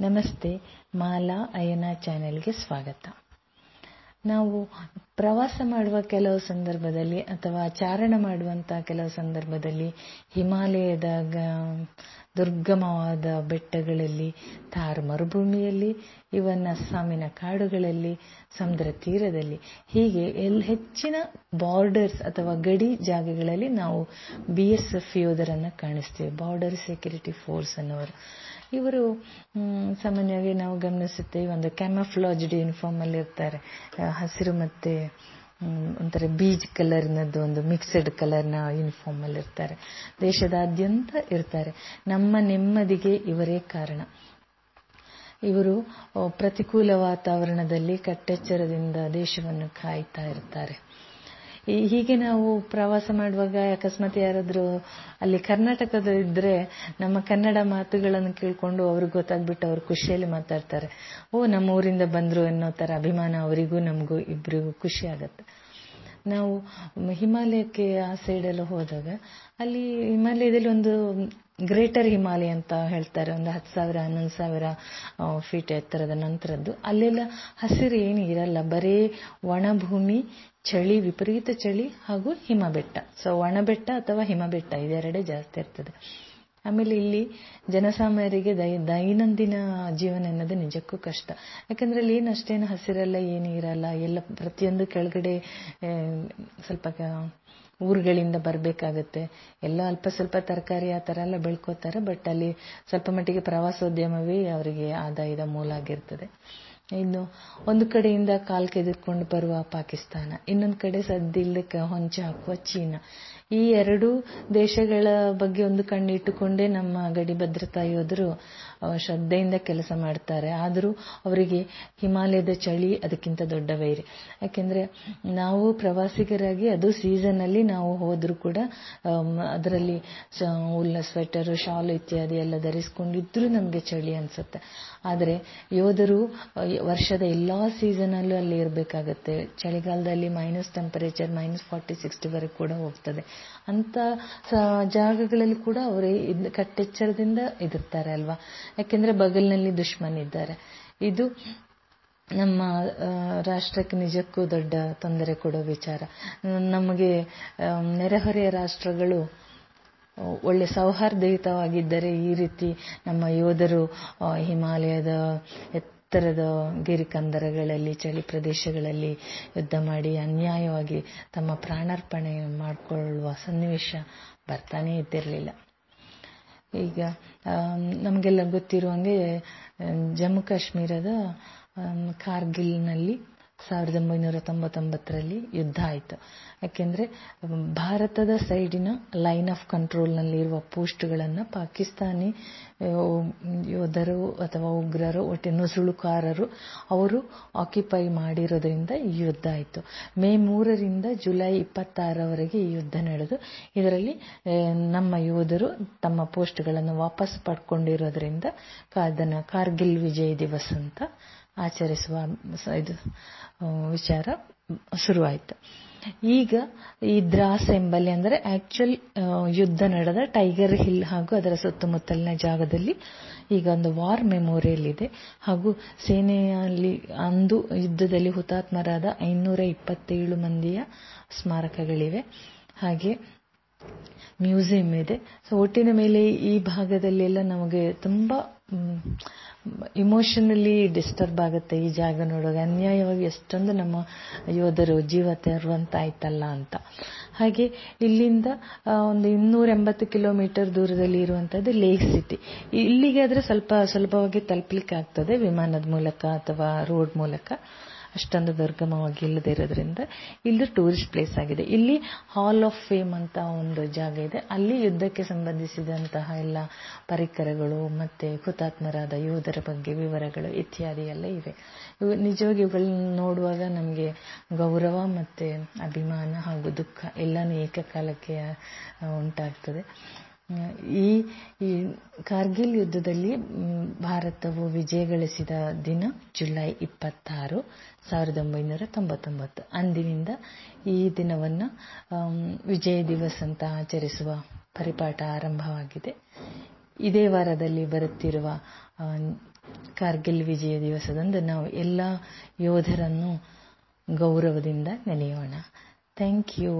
ನಮಸ್ತೆ ಮಾಲಾ ಅಯನಾ ಚಾನೆಲ್ಗೆ ಸ್ವಾಗತ. ನಾವು ಪ್ರವಾಸ ಮಾಡುವ ಕೆಲವು ಸಂದರ್ಭದಲ್ಲಿ ಅಥವಾ ಚಾರಣ ಮಾಡುವಂತ ಕೆಲವು ಸಂದರ್ಭದಲ್ಲಿ ಹಿಮಾಲಯದ ದುರ್ಗಮವಾದ ಬೆಟ್ಟಗಳಲ್ಲಿ ಥಾರ್ ಮರುಭೂಮಿಯಲ್ಲಿ ಇವನ್ ಅಸ್ಸಾಮಿನ ಕಾಡುಗಳಲ್ಲಿ, ಸಮುದ್ರ ತೀರದಲ್ಲಿ, ಹೀಗೆ ಹೆಚ್ಚಿನ ಬಾರ್ಡರ್ಸ್ ಅಥವಾ ಗಡಿ ಜಾಗಗಳಲ್ಲಿ ನಾವು ಬಿ ಎಸ್ ಎಫ್ ಯೋಧರನ್ನ ಕಾಣಿಸ್ತೇವೆ. ಬಾರ್ಡರ್ ಸೆಕ್ಯೂರಿಟಿ ಫೋರ್ಸ್ ಅನ್ನೋರು. ಇವರು ಸಾಮಾನ್ಯವಾಗಿ ನಾವು ಗಮನಿಸುತ್ತೇವೆ, ಒಂದು ಕ್ಯಾಮಫ್ಲಾಜ್ಡ್ ಯೂನಿಫಾರ್ಮ್ ಅಲ್ಲಿ ಇರ್ತಾರೆ ಹಸಿರು ಮತ್ತೆ ಒಂಥರ ಬೀಜ್ ಕಲರ್ನದ್ದು ಒಂದು ಮಿಕ್ಸ್ಡ್ ಕಲರ್ನ ಯೂನಿಫಾರ್ಮ್ ಅಲ್ಲಿ ಇರ್ತಾರೆ. ದೇಶದಾದ್ಯಂತ ಇರ್ತಾರೆ. ನಮ್ಮ ನೆಮ್ಮದಿಗೆ ಇವರೇ ಕಾರಣ. ಇವರು ಪ್ರತಿಕೂಲ ವಾತಾವರಣದಲ್ಲಿ ಕಟ್ಟೆಚ್ಚರದಿಂದ ದೇಶವನ್ನು ಕಾಯ್ತಾ ಇರ್ತಾರೆ. ಹೀಗೆ ನಾವು ಪ್ರವಾಸ ಮಾಡುವಾಗ ಅಕಸ್ಮಾತ್ ಯಾರಾದ್ರೂ ಅಲ್ಲಿ ಕರ್ನಾಟಕದ ಇದ್ರೆ ನಮ್ಮ ಕನ್ನಡ ಮಾತುಗಳನ್ನು ಕೇಳ್ಕೊಂಡು ಅವ್ರಿಗೆ ಗೊತ್ತಾಗ್ಬಿಟ್ಟು ಅವ್ರು ಖುಷಿಯಲ್ಲಿ ಮಾತಾಡ್ತಾರೆ. ಓ, ನಮ್ಮ ಊರಿಂದ ಬಂದ್ರು ಅನ್ನೋ ತರ ಅಭಿಮಾನ ಅವರಿಗೂ, ನಮಗೂ ಇಬ್ಬರಿಗೂ ಖುಷಿ ಆಗತ್ತೆ. ನಾವು ಹಿಮಾಲಯಕ್ಕೆ ಆ ಸೈಡ್ ಎಲ್ಲ ಹೋದಾಗ, ಅಲ್ಲಿ ಹಿಮಾಲಯದಲ್ಲಿ ಒಂದು ಗ್ರೇಟರ್ ಹಿಮಾಲಯ ಅಂತ ಹೇಳ್ತಾರೆ. ಒಂದು ಹತ್ತು ಸಾವಿರ, ಹನ್ನೊಂದು ಸಾವಿರ ಫೀಟ್ ಎತ್ತರದ ನಂತರದ್ದು. ಅಲ್ಲೆಲ್ಲ ಹಸಿರು ಏನು ಇರಲ್ಲ. ಬರೇ ಒಣಭೂಮಿ ಚಳಿ, ವಿಪರೀತ ಚಳಿ ಹಾಗೂ ಹಿಮ ಬೆಟ್ಟ ಸೊ ಒಣ ಬೆಟ್ಟ ಅಥವಾ ಹಿಮಬೆಟ್ಟ, ಇದೆರಡೇ ಜಾಸ್ತಿ ಇರ್ತದೆ. ಆಮೇಲೆ ಇಲ್ಲಿ ಜನಸಾಮಾನ್ಯರಿಗೆ ದೈನಂದಿನ ಜೀವನ ಅನ್ನೋದು ನಿಜಕ್ಕೂ ಕಷ್ಟ. ಯಾಕಂದ್ರೆ ಅಲ್ಲಿ ಏನು ಅಷ್ಟೇನು ಹಸಿರಲ್ಲ, ಏನು ಇರಲ್ಲ. ಎಲ್ಲ ಪ್ರತಿಯೊಂದು ಕೆಳಗಡೆ ಸ್ವಲ್ಪ ಊರುಗಳಿಂದ ಬರಬೇಕಾಗತ್ತೆ. ಎಲ್ಲ ಅಲ್ಪ ಸ್ವಲ್ಪ ತರಕಾರಿ ಆ ಥರ ಎಲ್ಲ ಬೆಳ್ಕೋತಾರೆ, ಬಟ್ ಅಲ್ಲಿ ಸ್ವಲ್ಪ ಮಟ್ಟಿಗೆ ಪ್ರವಾಸೋದ್ಯಮವೇ ಅವರಿಗೆ ಆದಾಯದ ಮೂಲ ಆಗಿರ್ತದೆ. ಇನ್ನು ಒಂದು ಕಡೆಯಿಂದ ಕಾಲ್ ಕೆದರ್ಕೊಂಡು ಬರುವ ಪಾಕಿಸ್ತಾನ, ಇನ್ನೊಂದು ಕಡೆ ಸದ್ದಿಲ್ಲಕ್ಕೆ ಹೊಂಚ ಹಾಕುವ ಚೀನಾ. ಈ ಎರಡು ದೇಶಗಳ ಬಗ್ಗೆ ಒಂದು ಕಣ್ಣಿಟ್ಟುಕೊಂಡೇ ನಮ್ಮ ಗಡಿ ಭದ್ರತಾ ಯೋಧರು ಶ್ರದ್ಧೆಯಿಂದ ಕೆಲಸ ಮಾಡ್ತಾರೆ. ಆದರೂ ಅವರಿಗೆ ಹಿಮಾಲಯದ ಚಳಿ ಅದಕ್ಕಿಂತ ದೊಡ್ಡ ವೈರಿ. ಯಾಕೆಂದ್ರೆ ನಾವು ಪ್ರವಾಸಿಗರಾಗಿ ಅದು ಸೀಸನ್ ಅಲ್ಲಿ ನಾವು ಹೋದರೂ ಕೂಡ ಅದರಲ್ಲಿ ಉಲ್ಲ ಸ್ವೆಟರ್ ಶಾಲ್ ಇತ್ಯಾದಿ ಎಲ್ಲ ಧರಿಸ್ಕೊಂಡಿದ್ರೂ ನಮಗೆ ಚಳಿ ಅನ್ಸುತ್ತೆ. ಆದರೆ ಯೋಧರು ವರ್ಷದ ಎಲ್ಲಾ ಸೀಸನ್ ಅಲ್ಲೂ ಇರಬೇಕಾಗತ್ತೆ. ಚಳಿಗಾಲದಲ್ಲಿ minus temperature minus forty sixty ವರೆಗೆ ಕೂಡ ಹೋಗ್ತದೆ. ಅಂತ ಜಾಗಗಳಲ್ಲಿ ಕೂಡ ಅವರು ಕಟ್ಟೆಚ್ಚರದಿಂದ ಇದಿರ್ತಾರೆ ಅಲ್ವಾ? ಯಾಕೆಂದ್ರೆ ಬಗಲ್ನಲ್ಲಿ ದುಶ್ಮನ್ ಇದ್ದಾರೆ ಇದು ನಮ್ಮ ರಾಷ್ಟ್ರಕ್ಕೆ ನಿಜಕ್ಕೂ ದೊಡ್ಡ ತೊಂದರೆ ಕೊಡೋ ವಿಚಾರ. ನಮಗೆ ನೆರೆಹೊರೆಯ ರಾಷ್ಟ್ರಗಳು ಒಳ್ಳೆ ಸೌಹಾರ್ದಯುತವಾಗಿದ್ದರೆ ಈ ರೀತಿ ನಮ್ಮ ಯೋಧರು ಹಿಮಾಲಯದ ಎತ್ತರದ ಗಿರಿಕಂದರಗಳಲ್ಲಿ ಚಳಿ ಪ್ರದೇಶಗಳಲ್ಲಿ ಯುದ್ಧ ಮಾಡಿ ಅನ್ಯಾಯವಾಗಿ ತಮ್ಮ ಪ್ರಾಣಾರ್ಪಣೆ ಮಾಡಿಕೊಳ್ಳುವ ಸನ್ನಿವೇಶ ಬರ್ತಾನೆ ಇದ್ದಿರಲಿಲ್ಲ. ಈಗ ನಮಗೆಲ್ಲ ಗೊತ್ತಿರುವಂಗೆ ಜಮ್ಮು ಕಾಶ್ಮೀರದ ಕಾರ್ಗಿಲ್ನಲ್ಲಿ ಸಾವಿರದ ಒಂಬೈನೂರ ತೊಂಬತ್ತೊಂಬತ್ತರಲ್ಲಿ ಯುದ್ಧ ಆಯಿತು. ಯಾಕೆಂದ್ರೆ ಭಾರತದ ಸೈಡಿನ ಲೈನ್ ಆಫ್ ಕಂಟ್ರೋಲ್ನಲ್ಲಿರುವ ಪೋಸ್ಟ್ಗಳನ್ನು ಪಾಕಿಸ್ತಾನಿ ಯೋಧರು ಅಥವಾ ಉಗ್ರರು, ಒಟ್ಟು ನುಸುಳುಕಾರರು ಅವರು ಆಕ್ಯುಪೈ ಮಾಡಿರೋದರಿಂದ ಈ ಯುದ್ಧ ಆಯಿತು. ಮೇ ಮೂರರಿಂದ ಜುಲೈ ಇಪ್ಪತ್ತಾರರವರೆಗೆ ಈ ಯುದ್ಧ ನಡೆದು, ಇದರಲ್ಲಿ ನಮ್ಮ ಯೋಧರು ತಮ್ಮ ಪೋಸ್ಟ್ಗಳನ್ನು ವಾಪಸ್ ಪಡ್ಕೊಂಡಿರೋದ್ರಿಂದ ಅದನ್ನು ಕಾರ್ಗಿಲ್ ವಿಜಯ್ ದಿವಸ್ ಅಂತ ಆಚರಿಸುವ ಇದು ವಿಚಾರ ಶುರುವಾಯಿತು. ಈಗ ಈ ದ್ರಾಸ್ ಎಂಬಲ್ಲಿ ಅಂದರೆ ಆಕ್ಚುಲ್ ಯುದ್ಧ ನಡೆದ ಟೈಗರ್ ಹಿಲ್ ಹಾಗೂ ಅದರ ಸುತ್ತಮುತ್ತಲಿನ ಜಾಗದಲ್ಲಿ ಈಗ ಒಂದು ವಾರ್ ಮೆಮೋರಿಯಲ್ ಇದೆ. ಹಾಗೂ ಸೇನೆಯಲ್ಲಿ ಅಂದು ಯುದ್ಧದಲ್ಲಿ ಹುತಾತ್ಮರಾದ ಐನೂರ ಇಪ್ಪತ್ತೇಳು ಮಂದಿಯ ಸ್ಮಾರಕಗಳಿವೆ. ಹಾಗೆ ಮ್ಯೂಸಿಯಂ ಇದೆ. ಸೊ ಒಟ್ಟಿನ ಮೇಲೆ ಈ ಭಾಗದಲ್ಲೆಲ್ಲ ನಮಗೆ ತುಂಬಾ ಇಮೋಷನಲಿ ಡಿಸ್ಟರ್ಬ್ ಆಗುತ್ತೆ ಈ ಜಾಗ ನೋಡುವಾಗ. ಅನ್ಯಾಯವಾಗಿ ಎಷ್ಟೊಂದು ನಮ್ಮ ಯೋಧರು ಜೀವ ತೆರುವಂತಾಯ್ತಲ್ಲ ಅಂತ. ಹಾಗೆ ಇಲ್ಲಿಂದ ಒಂದು ಇನ್ನೂರ ಎಂಬತ್ತು ಕಿಲೋಮೀಟರ್ ದೂರದಲ್ಲಿ ಇರುವಂತದ್ದು ಲೇಕ್ ಸಿಟಿ. ಇಲ್ಲಿಗೆ ಆದ್ರೆ ಸ್ವಲ್ಪ ಸುಲಭವಾಗಿ ತಲುಪಲಿಕ್ಕೆ ಆಗ್ತದೆ ವಿಮಾನದ ಮೂಲಕ ಅಥವಾ ರೋಡ್ ಮೂಲಕ. ಅಷ್ಟೊಂದು ದುರ್ಗಮವಾಗಿ ಇಲ್ಲದೆ ಇರೋದ್ರಿಂದ ಇಲ್ಲಿ ಟೂರಿಸ್ಟ್ ಪ್ಲೇಸ್ ಆಗಿದೆ. ಇಲ್ಲಿ ಹಾಲ್ ಆಫ್ ಫೇಮ್ ಅಂತ ಒಂದು ಜಾಗ ಇದೆ. ಅಲ್ಲಿ ಯುದ್ಧಕ್ಕೆ ಸಂಬಂಧಿಸಿದಂತಹ ಎಲ್ಲ ಪರಿಕರಗಳು ಮತ್ತೆ ಹುತಾತ್ಮರಾದ ಯೋಧರ ಬಗ್ಗೆ ವಿವರಗಳು ಇತ್ಯಾದಿ ಎಲ್ಲ ಇವೆ ನಿಜವಾಗಿ ಇವುಗಳನ್ನ ನೋಡುವಾಗ ನಮಗೆ ಗೌರವ ಮತ್ತೆ ಅಭಿಮಾನ ಹಾಗೂ ದುಃಖ ಎಲ್ಲಾನು ಏಕಕಾಲಕ್ಕೆ ಉಂಟಾಗ್ತದೆ. ಈ ಕಾರ್ಗಿಲ್ ಯುದ್ಧದಲ್ಲಿ ಭಾರತವು ವಿಜಯ ಗಳಿಸಿದ ದಿನ ಜುಲೈ ಇಪ್ಪತ್ತಾರು, ಸಾವಿರದ ಒಂಬೈನೂರ ತೊಂಬತ್ತೊಂಬತ್ತು. ಅಂದಿನಿಂದ ಈ ದಿನವನ್ನು ವಿಜಯ ದಿವಸ್ ಅಂತ ಆಚರಿಸುವ ಪರಿಪಾಠ ಆರಂಭವಾಗಿದೆ. ಇದೇ ವಾರದಲ್ಲಿ ಬರುತ್ತಿರುವ ಕಾರ್ಗಿಲ್ ವಿಜಯ ದಿವಸದಂದು ನಾವು ಎಲ್ಲ ಯೋಧರನ್ನು ಗೌರವದಿಂದ ನೆನೆಯೋಣ. Thank you.